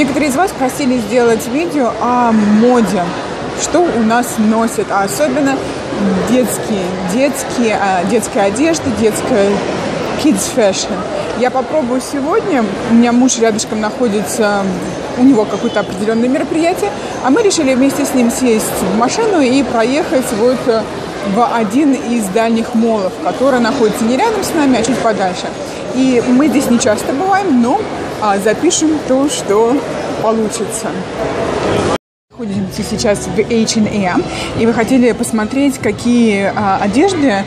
Некоторые из вас просили сделать видео о моде, что у нас носят, а особенно детские, детские, а, детская одежда, детская kids fashion. Я попробую сегодня, у меня муж рядышком находится, у него какое-то определенное мероприятие, а мы решили вместе с ним сесть в машину и проехать вот э, в один из дальних молов, который находится не рядом с нами, а чуть подальше. И мы здесь не часто бываем, но а, запишем то, что получится. Находимся сейчас в H&M, и вы хотели посмотреть, какие а, одежды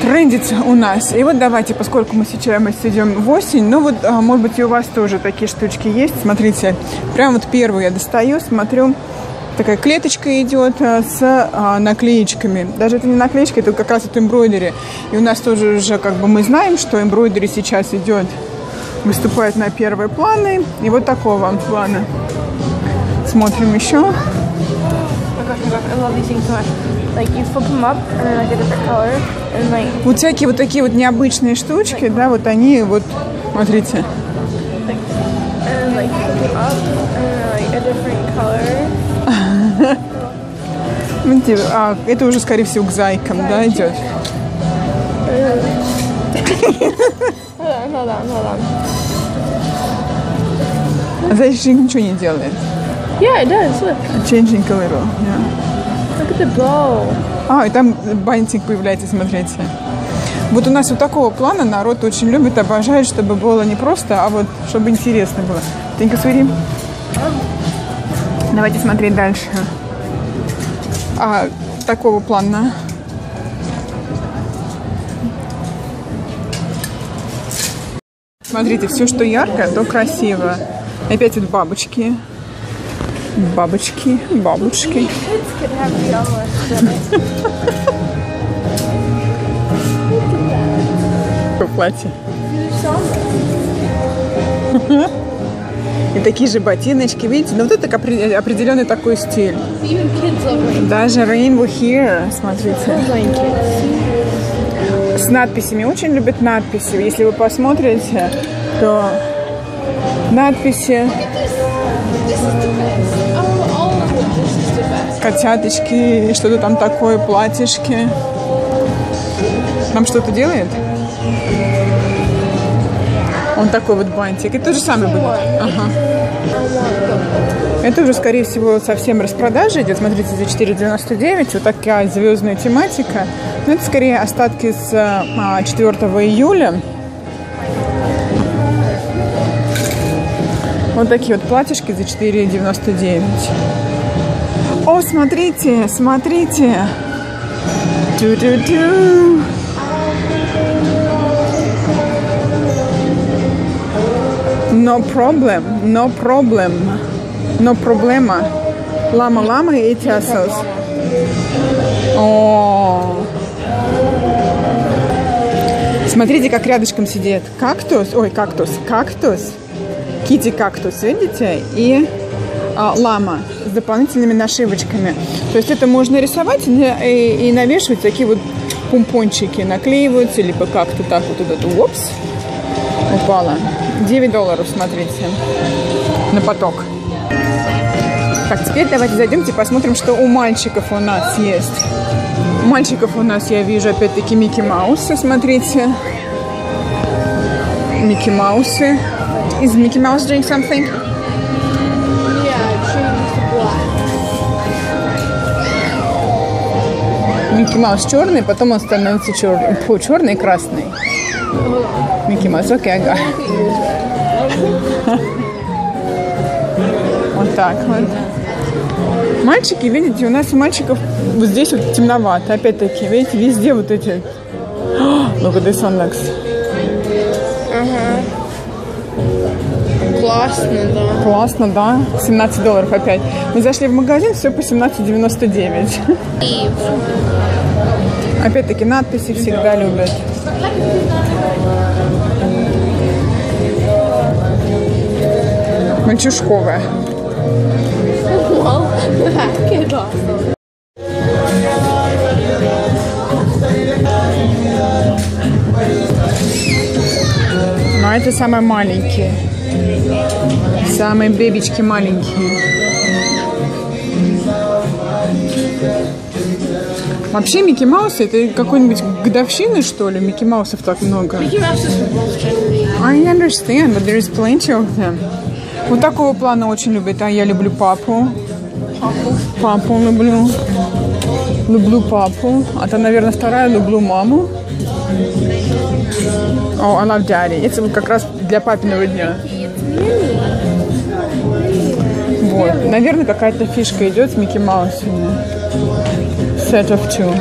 трендится у нас. И вот давайте, поскольку мы сейчас мы идем в осень, ну вот, а, может быть, и у вас тоже такие штучки есть. Смотрите, прям вот первую я достаю, смотрю, такая клеточка идет а, с а, наклеечками. Даже это не наклеечка, это как раз вот эмбройдери. И у нас тоже уже как бы мы знаем, что эмбройдери сейчас идет, выступает на первые планы. И вот такого плана. Смотрим еще. Вот всякие вот такие вот необычные штучки, да, вот они вот, смотрите. а, это уже, скорее всего, к зайкам, да, идет. Hold on, hold on, hold on. А зайчик ничего не делает. Yeah, it does. Look, Changing little, yeah. look at the bow. А, и там бантик появляется, смотрите. Вот у нас вот такого плана народ очень любит, обожает, чтобы было не просто, а вот чтобы интересно было. You, sweetie. Давайте смотреть дальше. А, такого плана. Смотрите, все, что яркое, то красиво. Опять вот бабочки. Бабочки, almost. Такое платье. И такие же ботиночки, видите? Ну, вот это опре- определенный такой стиль. Даже Rainbow Here, смотрите. Надписями. Очень любят надписи. Если вы посмотрите, то надписи, котяточки, что-то там такое, платьишки. Нам что-то делает? Он такой вот бантик. И то же самое будет. Ага. Это уже, скорее всего, совсем распродажа идет. Смотрите, за 4,99. Вот такая звездная тематика. Но это скорее остатки с а, 4 июля. Вот такие вот платьишки за 4,99. О, смотрите, смотрите. Ту-ту-ту. No problem, no problem, no проблема. Лама-лама и tassels. О. Смотрите, как рядышком сидит кактус, ой, кактус, кактус, кити кактус, видите, и а, лама с дополнительными нашивочками. То есть это можно рисовать и- и навешивать такие вот пумпончики, наклеиваются, либо как-то так вот этот, упс, упала. 9 долларов, смотрите, на поток. Так, теперь давайте зайдемте посмотрим, что у мальчиков у нас есть. У мальчиков у нас я вижу опять-таки Микки Маусы, смотрите. Микки Маусы. Is Mickey Mouse doing something? Микки Маус черный, потом он становится черный. Фу, черный и красный. Микки Маус, окей, ага. Вот так вот. Мальчики, видите, у нас у мальчиков вот здесь вот темновато. Опять-таки, видите, везде вот эти... At this one. Классно, да. Классно, да? 17 долларов опять. Мы зашли в магазин, все по 17,99. Eve. Опять-таки, надписи всегда любят. Awesome. Но это самые маленькие. Самые бебечки маленькие. Вообще Микки Маус это какой-нибудь годовщины, что ли? Микки Маусов так много. I understand, but there is plenty of them. Вот такого плана очень любит. А я люблю папу. Папу люблю. Люблю папу. А то, наверное, вторая люблю маму. О, I love daddy. Это вот как раз для папиного дня. Вот. Наверное, какая-то фишка идет с Микки Маусами. Set of two.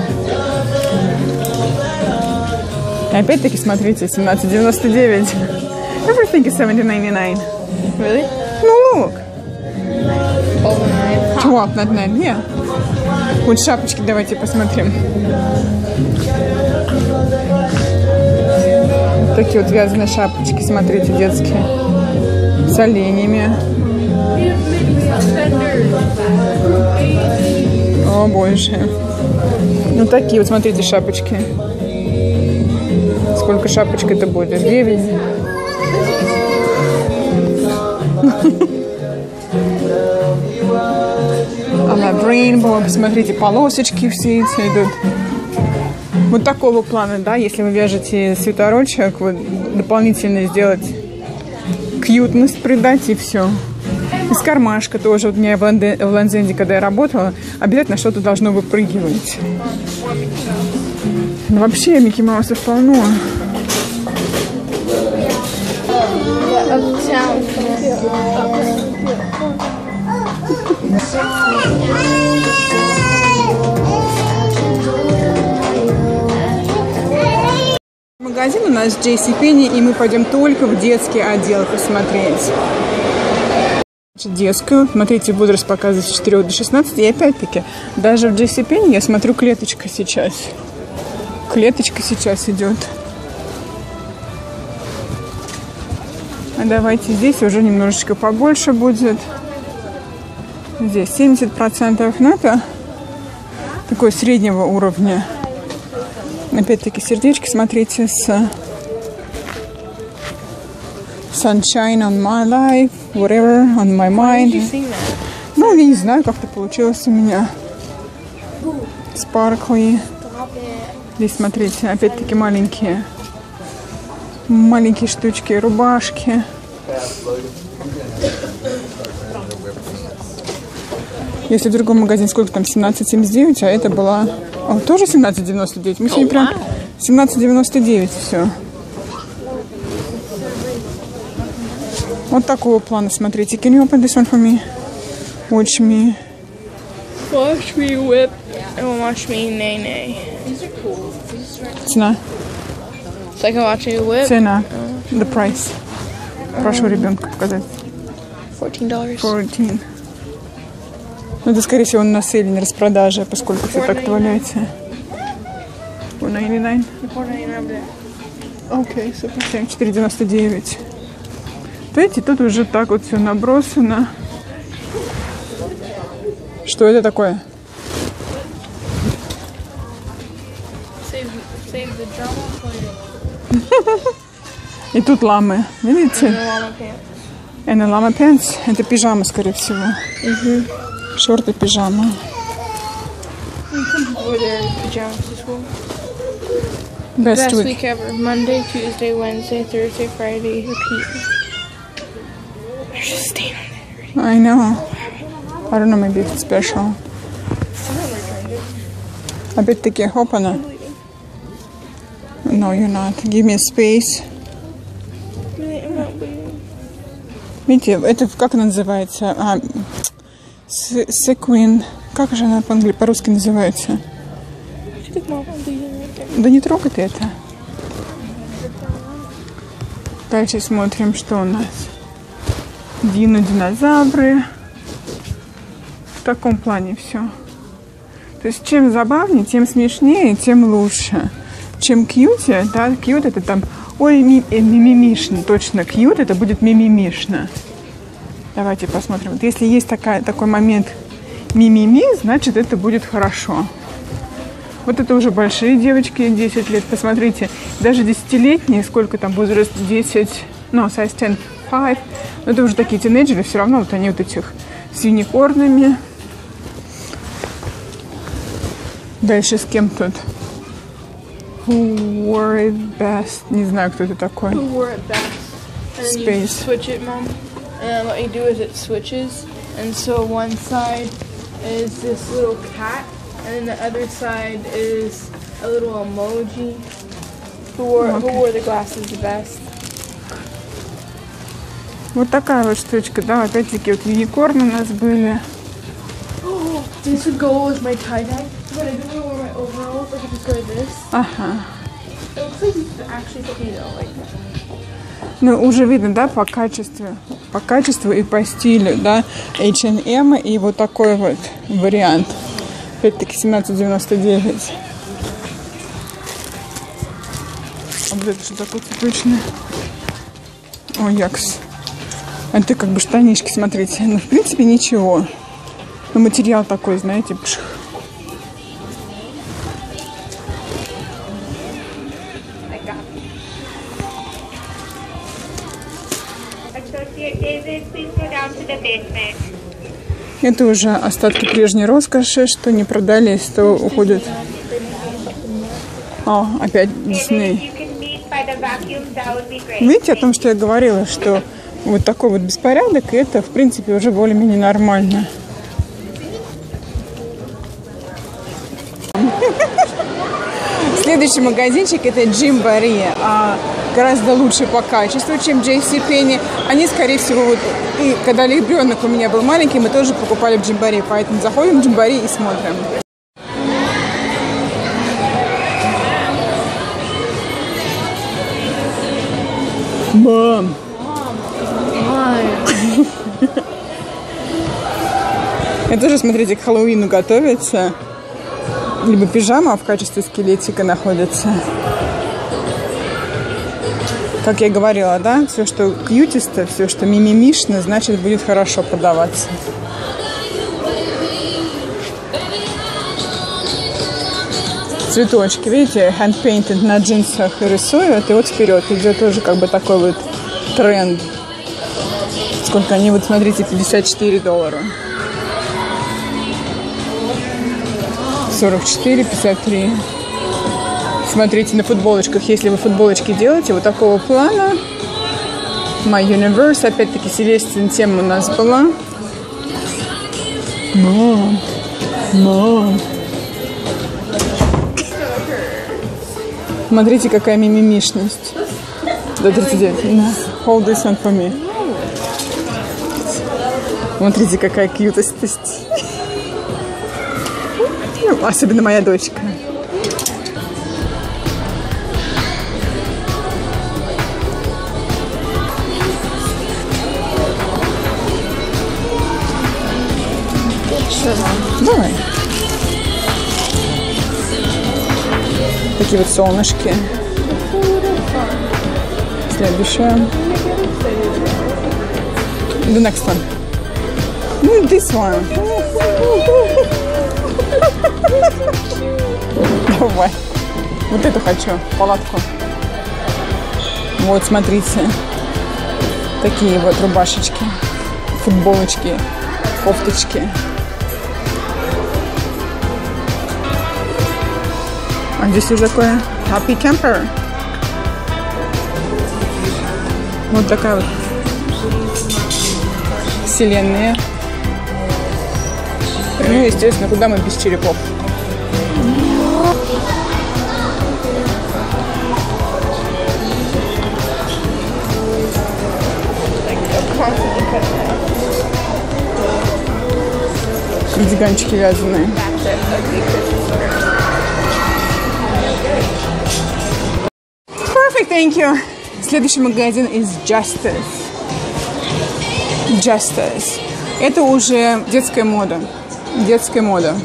И опять-таки, смотрите, 1799. Everything is 1799. Really? Ну, look. Oh, nine. 1299, yeah. Вот шапочки давайте посмотрим. Такие вот вязаные шапочки, смотрите, детские. С оленями. О, боже. Ну, такие вот, смотрите, шапочки. Сколько шапочек это будет? Девять? Она Rainbow. Посмотрите, полосочки все эти идут. Вот такого плана, да, если вы вяжете свитерочек, вот дополнительно сделать кьютность придать и все. Из кармашка тоже. Вот у меня в, Ланзенде, когда я работала, обязательно что-то должно выпрыгивать. Ну, вообще Микки Маусов полно. Магазин у нас JCPenney, и мы пойдем только в детский отдел посмотреть. Детскую. Смотрите, возраст показывает с 4 до 16. И опять-таки, даже в JCPenney я смотрю клеточка сейчас. Клеточка сейчас идет. А давайте здесь уже немножечко побольше будет. Здесь 70%. Но это такой среднего уровня. Опять-таки сердечки, смотрите, с Sunshine on my life, whatever, on my mind. Ну, я не знаю, как это получилось у меня. Спаркли. Здесь, смотрите, опять-таки маленькие. Маленькие штучки, рубашки. Если в другом магазине сколько там, 17,79, а это была... О, тоже 17,99. Мы сегодня прям 17,99 все. Вот такого плана, смотрите. Can you open this one for me? Watch me. Watch me whip and watch me nay nay. Цена I can watch me whip. Цена. The price. Прошу ребенка показать. Fourteen dollars. 14. Ну, это, скорее всего, на сейле, не распродаже, поскольку все так валяется. 499. Four ninety nine. Окей, супер. 4,99. Видите, тут уже так вот все набросано. Что это такое? И тут ламы. Видите? a llama pants. Это пижама, скорее всего. Шорты пижама. Best, Best week. week ever. Monday, Tuesday, Wednesday, Thursday, Friday. Repeat. There's just stain on there. I know. I don't know, maybe it's special. Опять-таки, хопана. No, you're not. Give me space. Not bleeding. Видите, это как называется? А, с- sequin. Как же она по-английски, по-русски называется? Да не трогай ты это. Дальше смотрим, что у нас. Динозавры. В таком плане все. То есть чем забавнее, тем смешнее, тем лучше. Чем кьюти, да, кьют это там, ой, ми- э, мимимишно, точно, кьют это будет мимимишно. Давайте посмотрим. Вот если есть такая, такой момент мимими, значит это будет хорошо. Вот это уже большие девочки, 10 лет. Посмотрите, даже десятилетние, сколько там возраст, 10, но size 10 5. Но это уже такие тинейджеры, все равно вот они вот этих с юникорнами. Дальше с кем тут? Who wore it best? Не знаю, кто это такой. Who wore it best? And then you Space. switch it, mom. And what you do is it switches, and so one side is this little cat, and then the other side is a little emoji. Who wore who Okay. wore the glasses the best? Вот такая вот штучка, да, опять-таки вот юникорны у нас были. Oh, this would go with my tie dye. But I don't wear my overalls. I could just wear this. Ага. It looks like could actually me though, like Ну, уже видно, да, по качеству. По качеству и по стилю, да, H&M и вот такой вот вариант. Опять-таки 17,99. А вот это что такое цветочное? О, Якс. Это как бы штанишки, смотрите. Ну, в принципе, ничего. Но материал такой, знаете, пшх. Это уже остатки прежней роскоши, что не продались, то уходят. О, опять Дисней. Видите о том, что я говорила, что вот такой вот беспорядок, и это, в принципе, уже более-менее нормально. Следующий магазинчик это Джимбари. А, гораздо лучше по качеству, чем JC Penney. Они, скорее всего, вот, и когда ребенок у меня был маленький, мы тоже покупали в Джимбари. Поэтому заходим в Джимбари и смотрим. Мам! Это тоже, смотрите, к Хэллоуину готовится. Либо пижама в качестве скелетика находится. Как я говорила, да, все, что кьютисто, все, что мимимишно, значит, будет хорошо продаваться. Цветочки, видите, hand-painted на джинсах рисуют, и вот вперед идет тоже как бы такой вот тренд. Сколько они, вот смотрите, 54 доллара. 44, 53. Смотрите на футболочках, если вы футболочки делаете вот такого плана. My Universe, опять-таки, Селестин тема у нас была. Мам, мам. Смотрите, какая мимимишность. До 39. Да. Hold this one for me. Смотрите, какая кьютость. Особенно моя дочка. Такие вот солнышки. Следующее. The next one. Ну, this one. Давай. Вот эту хочу, палатку. Вот, смотрите. Такие вот рубашечки, футболочки, кофточки. Здесь уже такое Happy Camper. Вот такая вот вселенная. Ну, естественно, куда мы без черепов? Кардиганчики вязаные. Thank you. Следующий магазин из Justice. Justice. Это уже детская мода. Детская мода.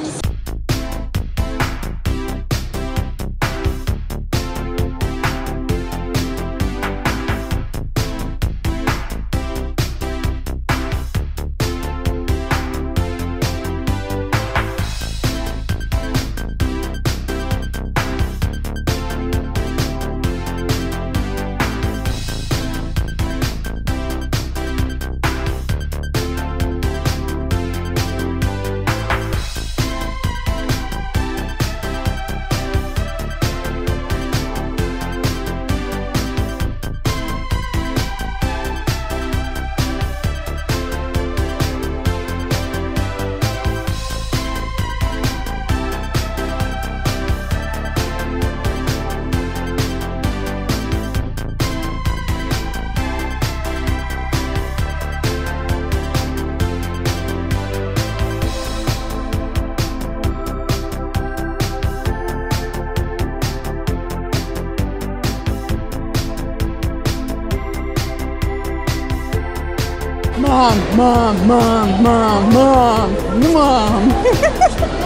Mom, mom, mom, mom, mom.